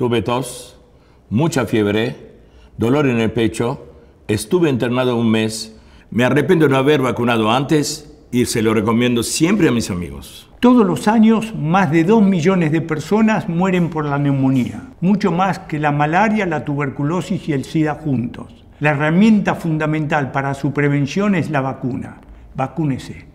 Tuve tos, mucha fiebre, dolor en el pecho, estuve internado un mes. Me arrepiento de no haber vacunado antes y se lo recomiendo siempre a mis amigos. Todos los años, más de 2 millones de personas mueren por la neumonía, mucho más que la malaria, la tuberculosis y el SIDA juntos. La herramienta fundamental para su prevención es la vacuna. Vacúnese.